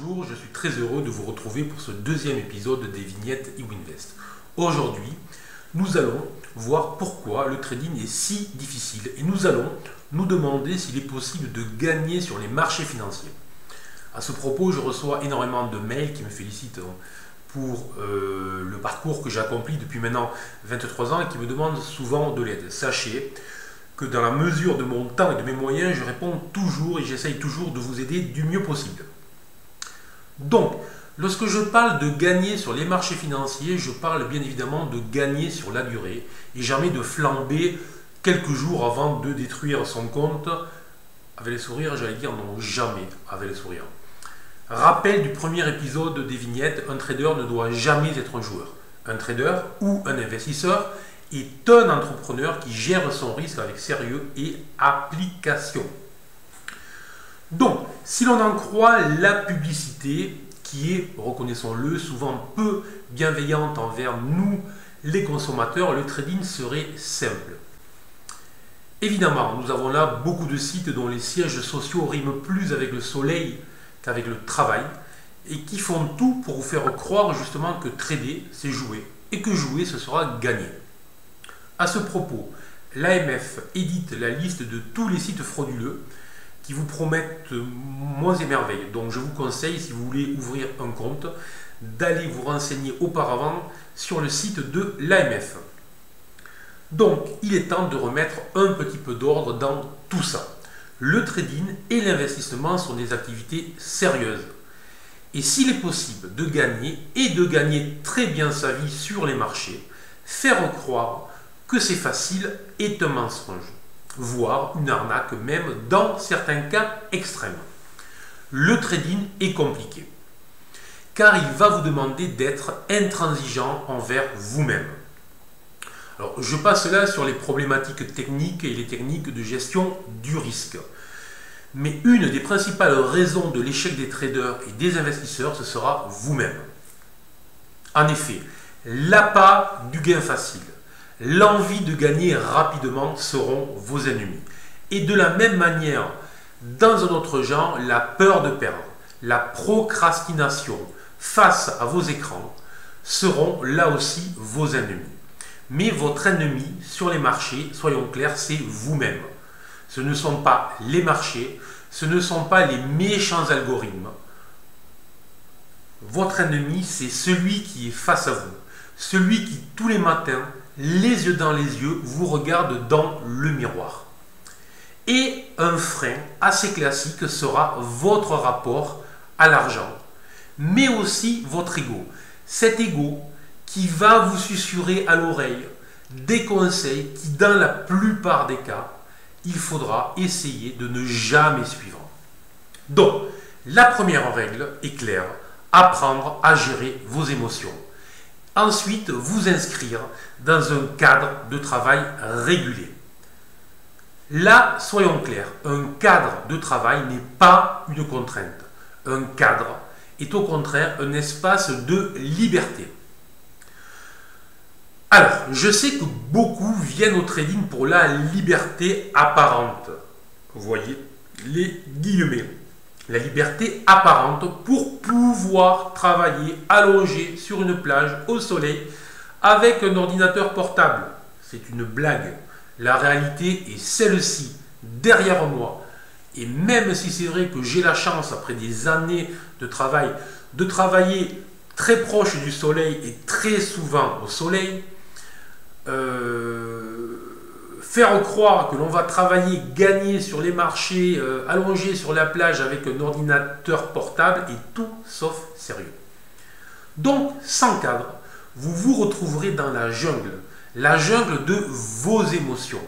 Bonjour, je suis très heureux de vous retrouver pour ce deuxième épisode des vignettes eWinvest. Aujourd'hui, nous allons voir pourquoi le trading est si difficile et nous allons nous demander s'il est possible de gagner sur les marchés financiers. À ce propos, je reçois énormément de mails qui me félicitent pour euh, le parcours que j'ai accompli depuis maintenant 23 ans et qui me demandent souvent de l'aide. Sachez que dans la mesure de mon temps et de mes moyens, je réponds toujours et j'essaye toujours de vous aider du mieux possible. Donc, lorsque je parle de gagner sur les marchés financiers, je parle bien évidemment de gagner sur la durée et jamais de flamber quelques jours avant de détruire son compte. Avec les sourires, j'allais dire non, jamais avec les sourires. Rappel du premier épisode des vignettes, un trader ne doit jamais être un joueur. Un trader ou un investisseur est un entrepreneur qui gère son risque avec sérieux et application. Donc, si l'on en croit la publicité, qui est, reconnaissons-le, souvent peu bienveillante envers nous, les consommateurs, le trading serait simple. Évidemment, nous avons là beaucoup de sites dont les sièges sociaux riment plus avec le soleil qu'avec le travail et qui font tout pour vous faire croire justement que trader, c'est jouer et que jouer, ce sera gagner. À ce propos, l'AMF édite la liste de tous les sites frauduleux qui vous promettent moins et merveilles. Donc je vous conseille, si vous voulez ouvrir un compte, d'aller vous renseigner auparavant sur le site de l'AMF. Donc il est temps de remettre un petit peu d'ordre dans tout ça. Le trading et l'investissement sont des activités sérieuses. Et s'il est possible de gagner et de gagner très bien sa vie sur les marchés, faire croire que c'est facile est un mensonge voire une arnaque même dans certains cas extrêmes. Le trading est compliqué, car il va vous demander d'être intransigeant envers vous-même. Alors, je passe là sur les problématiques techniques et les techniques de gestion du risque. Mais une des principales raisons de l'échec des traders et des investisseurs, ce sera vous-même. En effet, l'appât du gain facile l'envie de gagner rapidement seront vos ennemis. Et de la même manière, dans un autre genre, la peur de perdre, la procrastination face à vos écrans seront là aussi vos ennemis. Mais votre ennemi sur les marchés, soyons clairs, c'est vous-même. Ce ne sont pas les marchés, ce ne sont pas les méchants algorithmes. Votre ennemi, c'est celui qui est face à vous, celui qui tous les matins les yeux dans les yeux, vous regarde dans le miroir. Et un frein assez classique sera votre rapport à l'argent, mais aussi votre ego. Cet ego qui va vous susurrer à l'oreille des conseils qui, dans la plupart des cas, il faudra essayer de ne jamais suivre. Donc, la première règle est claire, apprendre à gérer vos émotions. Ensuite, vous inscrire dans un cadre de travail régulier. Là, soyons clairs, un cadre de travail n'est pas une contrainte. Un cadre est au contraire un espace de liberté. Alors, je sais que beaucoup viennent au trading pour la liberté apparente. Vous voyez les guillemets la liberté apparente pour pouvoir travailler allongé sur une plage au soleil avec un ordinateur portable. C'est une blague. La réalité est celle-ci, derrière moi. Et même si c'est vrai que j'ai la chance, après des années de travail, de travailler très proche du soleil et très souvent au soleil, euh, faire croire que l'on va travailler, gagner sur les marchés, euh, allongé sur la plage avec un ordinateur portable est tout sauf sérieux. Donc, sans cadre, vous vous retrouverez dans la jungle, la jungle de vos émotions.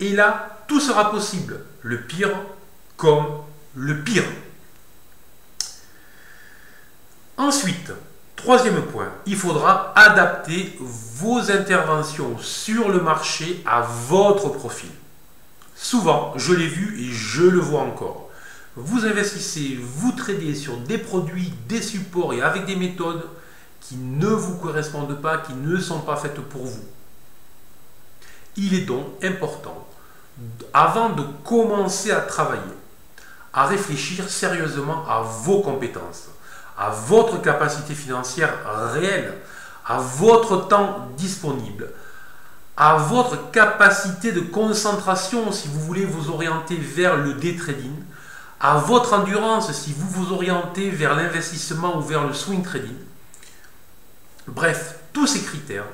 Et là, tout sera possible, le pire comme le pire. Ensuite, Troisième point, il faudra adapter vos interventions sur le marché à votre profil. Souvent, je l'ai vu et je le vois encore. Vous investissez, vous tradez sur des produits, des supports et avec des méthodes qui ne vous correspondent pas, qui ne sont pas faites pour vous. Il est donc important, avant de commencer à travailler, à réfléchir sérieusement à vos compétences à votre capacité financière réelle, à votre temps disponible, à votre capacité de concentration si vous voulez vous orienter vers le day trading, à votre endurance si vous vous orientez vers l'investissement ou vers le swing trading. Bref, tous ces critères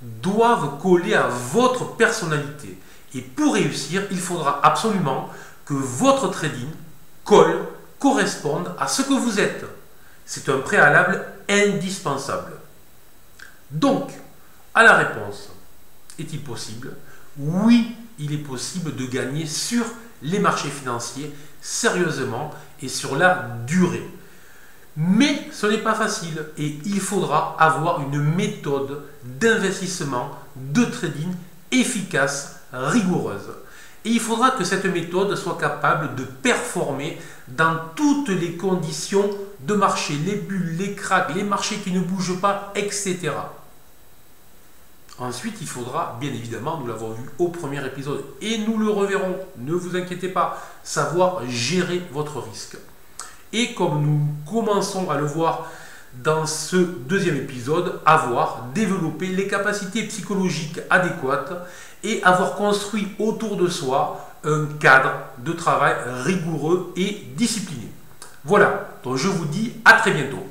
doivent coller à votre personnalité. Et pour réussir, il faudra absolument que votre trading colle, corresponde à ce que vous êtes. C'est un préalable indispensable. Donc, à la réponse, est-il possible? Oui, il est possible de gagner sur les marchés financiers sérieusement et sur la durée. Mais ce n'est pas facile et il faudra avoir une méthode d'investissement, de trading efficace, rigoureuse. Et il faudra que cette méthode soit capable de performer dans toutes les conditions de marché, les bulles, les cracks, les marchés qui ne bougent pas, etc. Ensuite, il faudra, bien évidemment, nous l'avons vu au premier épisode, et nous le reverrons, ne vous inquiétez pas, savoir gérer votre risque. Et comme nous commençons à le voir dans ce deuxième épisode, avoir développé les capacités psychologiques adéquates et avoir construit autour de soi un cadre de travail rigoureux et discipliné. Voilà, donc je vous dis à très bientôt.